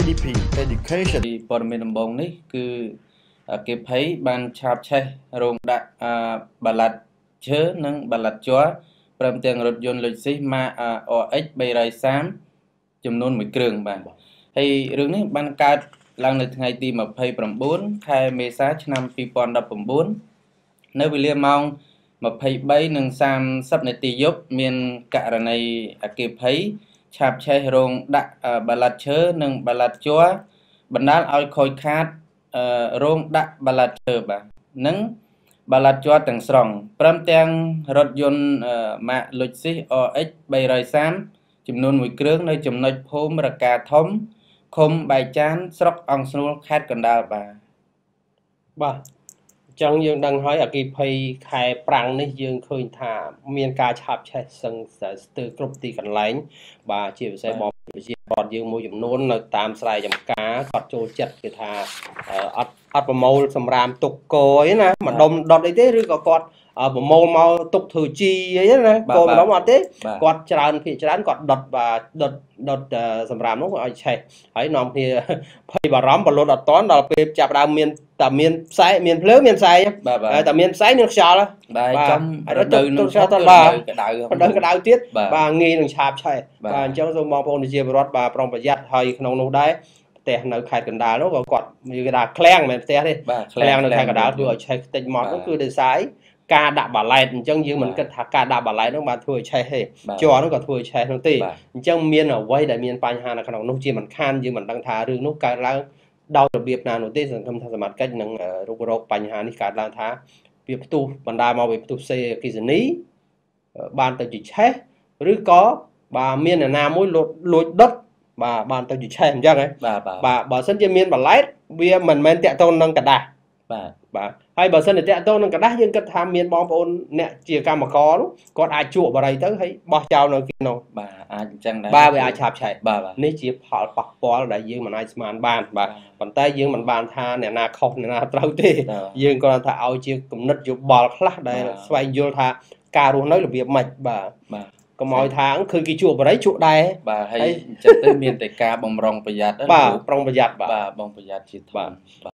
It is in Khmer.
IDP Education ពីព័ត៌មានដំបូងនេះ គឺគេភ័យបានឆាបឆេះរោងដាក់បាឡាត់ឈើនិងបាឡាត់ជ័រព្រមទាំងរថយន្តលុចស៊ីស ម៉ាក OX 330ចំនួន1គ្រឿងបាទហើយរឿងនេះបានកើតឡើងនៅថ្ងៃទី29ខែមេសាឆ្នាំ2019នៅវេលាម៉ោង23និង30នាទីយប់មានករណីអគិភ័យ ឆាបឆេះរោងដាក់បាឡាត់ឈើនិងបាឡាត់ជ័របណ្ដាលឲ្យខូចខាតរោងដាក់បាឡាត់ឈើបាទនិងបាឡាត់ជ័រទាំងស្រុងព្រមទាំងរថយន្តម៉ាក Lexus RX 330ចំនួន1គ្រឿងនៅចំណុចភូមិរកាធំឃុំបែកចានស្រុកអង្គស្នួលខេត្តកណ្ដាលបាទបាទអញ្ចឹងយើងដឹងហើយអគិភ័យខែប្រាំងនេះយើងឃើញថាមានការឆាបឆេះសឹងស្ទើរគ្រប់ទីកន្លែង បាទជាពិសេសបងប្រជាពលរដ្ឋយើងមួយចំនួននៅតាមស្រែចម្ការគាត់ចូលចិត្តគេថាអត់អត់ប្រមូលសម្រាមទុកគោអីណាម្ដុំដុតអីទេឬក៏គាត់ប្រមូលមកទុកធ្វើជីអីណាកូនម្ដុំអត់ទេគាត់ច្រើនភាកច្រើនគាត់ដុតបាទដុតដុតសម្រាប់នោះឲ្យឆេះហើយនាំគ្នាភ័យបារម្ភបលូតអត់តន់ដល់ពេលចាប់ដើមមាន តែមានផ្សែងមានភ្លើងមានផ្សែងតែមានផ្សែងមានខ្យល់បាទចំរដូវនឹងខ្យល់តបាទក្តៅក្តៅក្តៅទៀតបាទងាយនឹងឆាបឆេះបាទអញ្ចឹងសូមបងប្អូនប្រជាពលរដ្ឋបាទប្រុងប្រយ័ត្នហើយក្នុងនោះដែរផ្ទះនៅខេត្តកណ្ដាលនោះក៏គាត់និយាយថាឃ្លាំងមិនមែនផ្ទះទេឃ្លាំងនៅខេត្តកណ្ដាលធ្វើឲ្យឆេះខ្ទេចមកនោះគឺដោយសារការដាក់បាឡែតអញ្ចឹងយើងមិនគិតថាការដាក់បាឡែតនោះបានធ្វើឲ្យឆេះទេជ័រនោះក៏ធ្វើឲ្យឆេះនោះទេអញ្ចឹងមានអ្វីដែលមានបញ្ហានៅក្នុងនោះជាមិនខានយើងមិនដឹងថារឿងនោះកើតឡើង ដោយរបៀបណានោះទេសង្ឃឹមថាសមាជិកនឹងរុករកបញ្ហានេះកើតឡើងថាវាផ្ទុះបណ្ដាមកវាផ្ទុះសេអគិសនីបានទៅជាឆេះឬក៏បាទមានអ្នកណាមួយលួចលួចដុតបាទបានទៅជាឆេះអញ្ចឹងហ៎បាទបាទបើសិនជាមានបន្លែតវាមិនមែនតាក់ទងនឹងกระดาษ បាទបាទហើយបើសិនតែតាក់ទងនឹងกระดาษយើងគិតថាមានបងប្អូនអ្នកជាកម្មករនោះគាត់អាចជក់បរិយទៅហើយបោះចោលនៅគេនោះបាទអាចអញ្ចឹងដែរបាទវាអាចឆាបឆែកបាទនេះជាផលប៉ះពាល់ដែលយើងមិនអាចស្មានបានបាទប៉ុន្តែយើងមិនបានថាអ្នកណាខុសអ្នកណាត្រូវទេយើងគ្រាន់តែឲ្យជាគំនិតយោបល់ខ្លះដែលស្វែងយល់ថាការរស់នៅរបៀបម៉េចបាទបាទកុំឲ្យថាឃើញគេជួបបរិយជួបដែរបាទហើយអញ្ចឹងទៅមានតែការបំរុងប្រយ័ត្នបាទប្រុងប្រយ័ត្នបាទបងប្រយ័ត្នជាធំបាទ